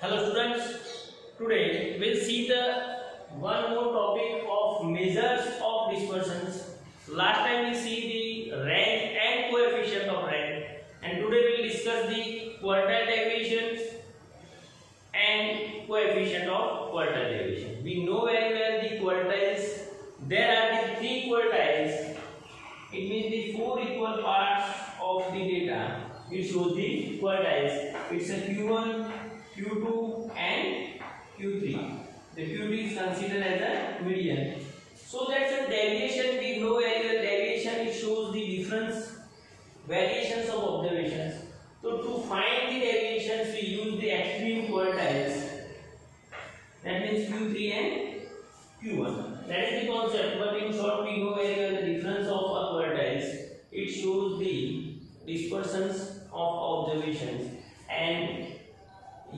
Hello students, today we'll see the one more topic of measures of dispersions. Last time we see the rank and coefficient of rank and today we'll discuss the quartile deviations and coefficient of quartile deviation. We know very well the quartiles. There are the three quartiles. It means the four equal parts of the data. It shows the quartiles. It's a Q1, Q2 and Q3. The Q2 is considered as a median. So that's a deviation. We know very deviation. It shows the difference, variations of observations. So to find the deviations, we use the extreme quartiles. That means Q3 and Q1. That is the concept. But in short, we know very the difference of quartiles. It shows the dispersions of observations and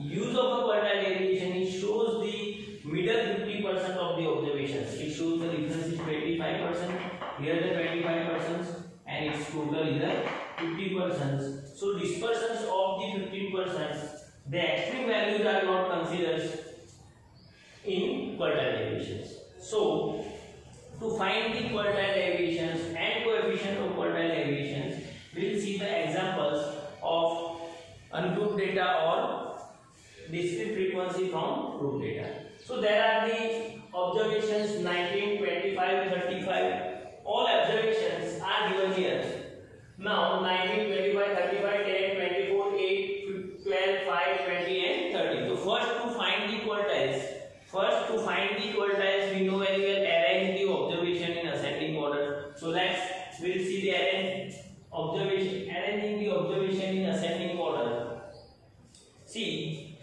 use of quartile deviation. It shows the middle 50 percent of the observations. It shows the difference is 25 percent. Here the 25 percent and its total is the 50 percent. So dispersions of the 15 percent, the extreme values are not considered in quartile deviations. So to find the quartile deviations and coefficient of quartile deviations, we will see the examples of ungrouped data or discrete frequency from root data. So there are the observations 19, 25, 35. All observations are given here. Now 19, 25, 35, 10,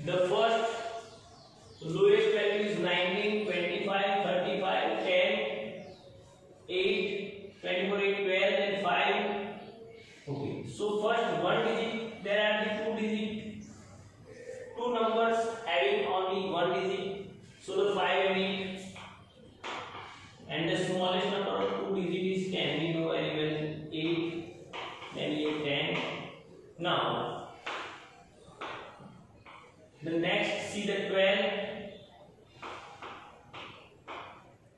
The first lowest value is 19, 25, 35, 10, 8, 24, 8, 12 and 5. Okay. So first one digit, there are the two digit, two numbers having only one digit. So the 5 and 8 and the smallest number of two digit is 10. We know very well 8, then 8, 10. Now the next see the 12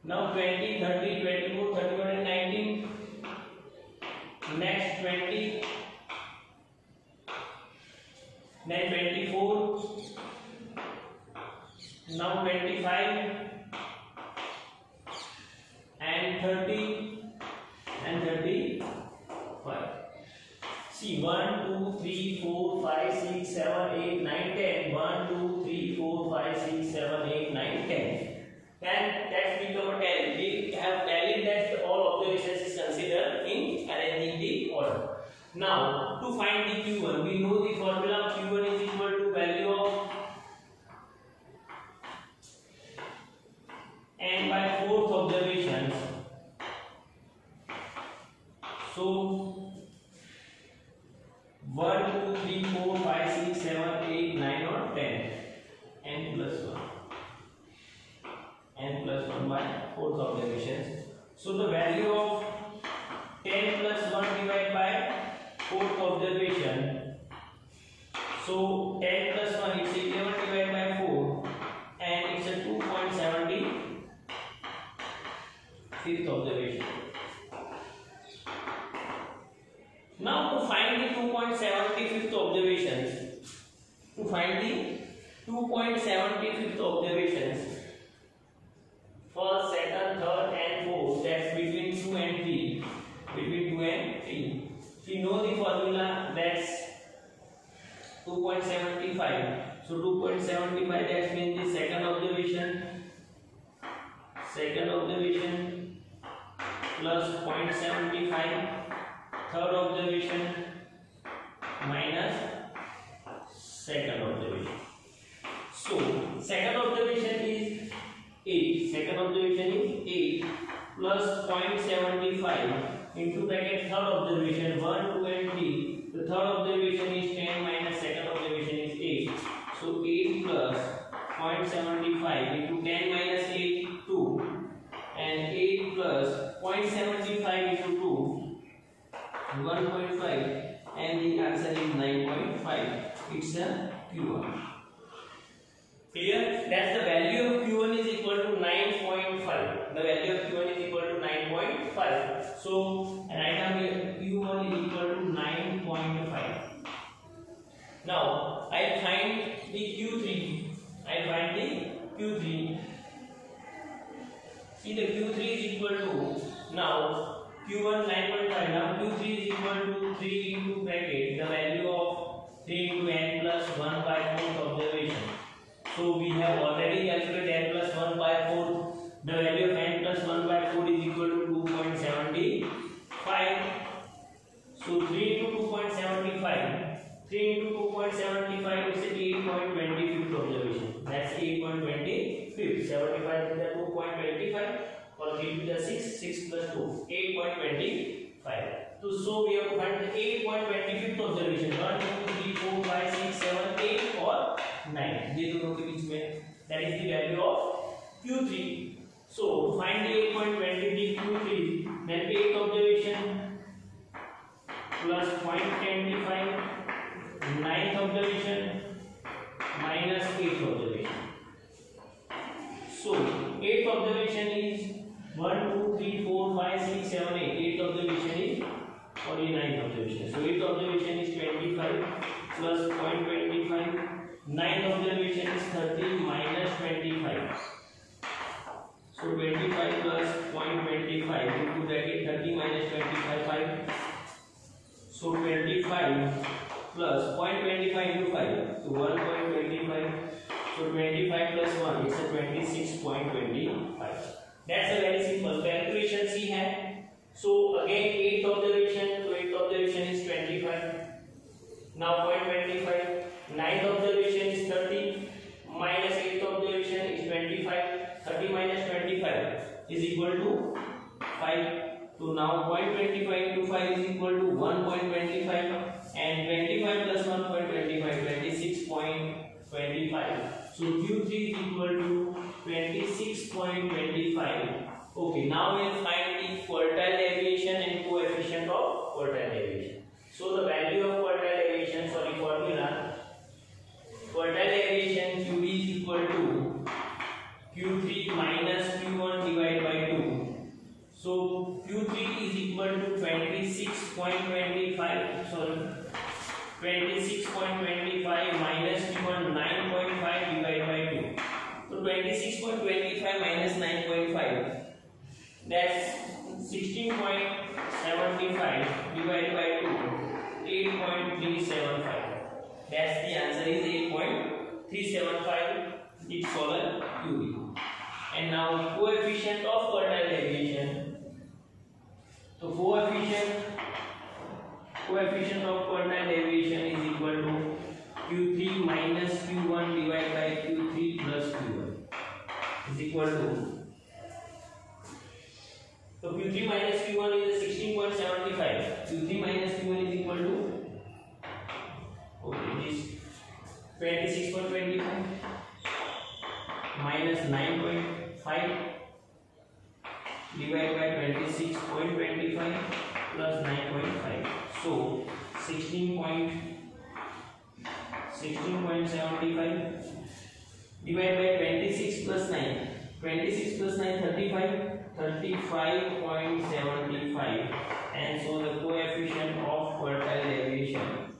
now 20 30 24 31 and 19 next 20 then 24 now 25 and 30 see 1 2 3 4 5 6 7 8 9 10 1 2 3 4 5 6 7 8 9 10 and that's become a tally. We have tallied that all observations is considered in arranging the order. Now, to find the Q1, we know the formula Q1 is equal to value of n by fourth observations. So, 1, 2, 3, 4, 5, 6, 7, 8, 9 or 10 n plus 1 n plus 1 by fourth observations. So the value of 10 plus 1 divided by fourth observation. So 10 plus 1 it's 11 divided by 4 and it's a 2.70 fifth observation. Now to find the 2.75th observations, to find the 2.75th observations, first, second, third, and fourth. That's between two and three. Between two and three. If you know the formula, that's 2.75. So 2.75 that means the second observation. Second observation plus 0.75. Third observation minus second observation. So second observation is 8. Second observation is 8 plus 0.75 into bracket third observation 1, 2 and 3. The third observation is 10 minus second observation is 8. So 8 plus 0.75 into 10 minus 8, 2. And 8 plus 0.75 into 2, 1.5. And the answer is 9.5. It's a Q1. Clear? That's the value of Q1 is equal to 9.5. The value of Q1 is equal to 9.5. So right now Q1 is equal to 9.5. Now I find the Q3. I find the Q3. See the Q3 is equal to now Q1 9.5. Now Q3 is equal to 3 into bracket the value of 3 into n plus 1 by 4 observation. So we have already calculated n plus 1 by 4. The value of n plus 1 by So 3 into 2.75. 3 into 2.75 is 8.25 observation. That's 8.25. 75 to the 2.25 or 3 to the 6. 6 plus 2. 8.25. So, so we have to find the 8.25 observation. 1, 2, 3, 4, 5, 6, 7, 8 or 9 ये दोनों के बीच में that is the value of Q3 so to find the 8.23 Q3 then 8th observation plus 0.25 ninth observation minus 8th observation so 8th observation is 1 2 3 4 5 6 7 8 8th observation is और ये 9th observation so 8th observation is 25 plus 0.25 ninth observation is 30 minus 25 so 25 plus 0.25 into bracket 30 minus 25 5 so 25 plus 0.25 into 5 so 1.25 so 25 plus 1 is a 26.25 that's a very simple calculation see here so again 8th observation so 8th observation is 25 now 0.25 ninth observation is 30 minus eighth observation is 25 30 minus 25 is equal to 5 so now 0.25 okay now we'll find the quartile deviation and coefficient of quartile deviation so the value of quartile deviation sorry formula quartile deviation QD is equal to Q3 minus Q1 divided by 2. So Q3 is equal to 26.25 sorry 26.25 minus Q1 9.5 divided by 2. So 26.25 minus 9.5 that's 16.75 divided by 2 8.375 That's the answer is 8.375 it's called QB. And now coefficient of quartile deviation. So coefficient coefficient of quartile deviation is equal to Q3 minus Q1 divided by Q3 plus Q1 is equal to Q3 minus Q1 is equal to okay it is 26.25 minus 9.5 divided by 26.25 plus 9.5 so 16 point 16.75 divided by 26 plus 9 26 plus 9 35 35.75 and so the coefficient of quartile deviation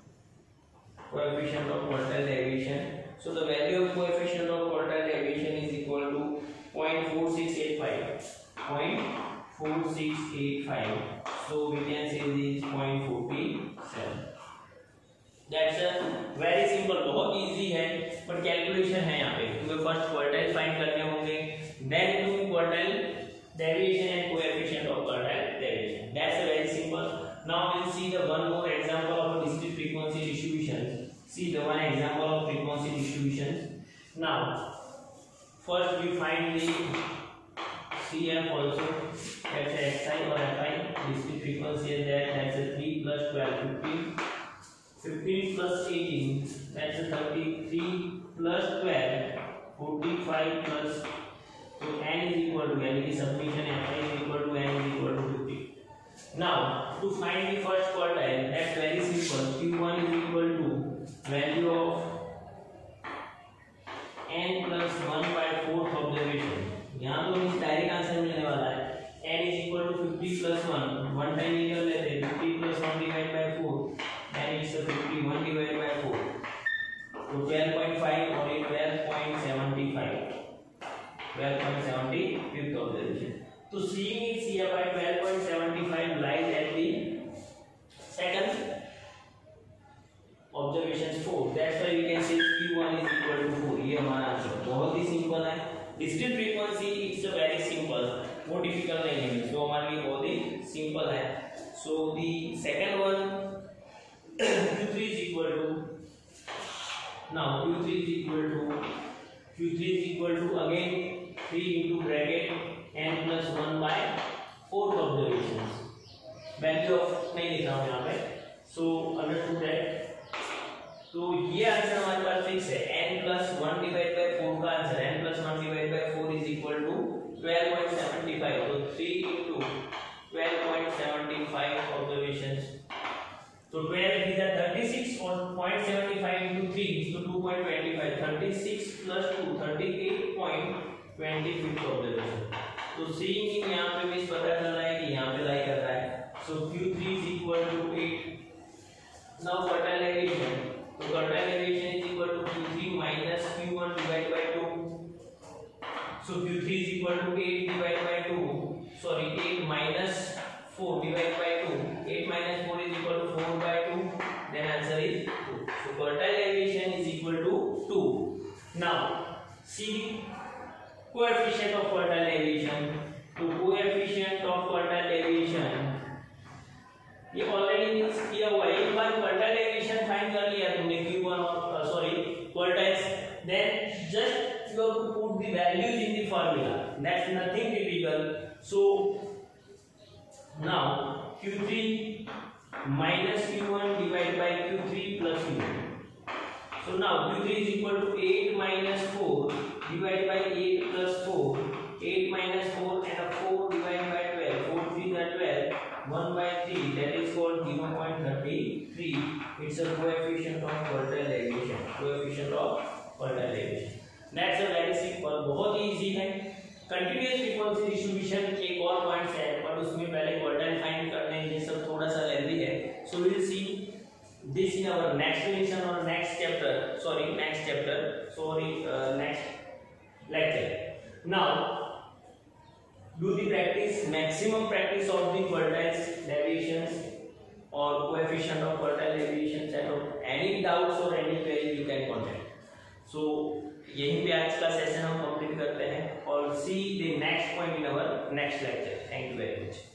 coefficient of quartile deviation. So the value of coefficient of quartile deviation is equal to 0.4685. 0.4685. So we can say this 0.47. That's a very simple बहुत easy है पर calculation है यहाँ पे तुम्हें first quartile find करने होंगे then तुम्हें quartile deviation and coefficient of current deviation. That's very simple. Now we'll see the one more example of discrete frequency distribution. See the one example of frequency distribution. Now, first we find the CF also that's xi or fi discrete frequency is there. that's a 3 plus 12 15 15 plus 18 that's a 33 plus 12 45 plus So n is equal to यानी कि submission n is equal to n is equal to 50. Now to find the first quartile, that's very simple. Q1 is equal to value of n plus 1 by fourth observation. यहाँ तो हमें direct answer मिलने वाला है. n is equal to 50 plus 1. One time ये कर लेते हैं. 50 plus 1 divided by 4. Then it's a 51 divided by 4. तो 12.5 और ये 12.7 12.70 fifth observation so seeing it here by 12.75 lies at the second observations 4 that's why we can say q1 is equal to 4 ये हमारा answer बहुत ही सिंपल है discrete frequency it's a very simple वो difficult नहीं है जो हमारे लिए बहुत ही सिंपल है so the second one q3 is equal to now q3 is equal to q3 is equal to again 3 into bracket n plus 1 by fourth observations value of नहीं लिख रहा हूँ यहाँ पे। So understood that तो ये answer हमारे पास फिक्स है। n plus one divide by four का answer n plus one divide by four is equal to twelve point seventy five तो three into twelve point seventy five observation तो twelve is thirty six point seventy five into three तो two point twenty five thirty six plus two thirty eight point twenty fifth observation तो seeing in यहाँ पे miss पता चल रहा है कि यहाँ पे लाई कर रहा है so Q three is equal to eight now fertilization तो curtain elevation is equal to q3 minus q1 divided by 2 so q3 is equal to 8 divided by 2 sorry 8 minus 4 divided by 2 8 minus 4 is equal to 4 by 2 then answer is 2 so quartile elevation is equal to 2 now see coefficient of quartile elevation तो coefficient of quartile elevation ये already means किया हुआ है एक बार quartile elevation find कर लिया तुमने q1 और sorry quartiles then just you have to put the values in the formula that's nothing difficult so now q3 minus q1 divided by q3 plus q1 so now q3 is equal to 8 minus 4 divided by 8 plus 4 8 minus 4 and a 4 divided by 12 4 3 is 12 1 by 3 that is called 0.33 it's a coefficient of fertilization coefficient of fertilization that's a very simple बहुत ही easy है continuous frequency distribution एक और points है पर उसमें पहले quartile find करने ये सब थोड़ा सा लेंदी है so will see this in our next lesson or next chapter sorry next chapter sorry uh, next lecture now do the practice maximum practice of the quartile deviations or coefficient of quartile deviations and of any doubts or any query you can contact so यहीं पे आज का session हम complete करते हैं और see the next point in our next lecture thank you very much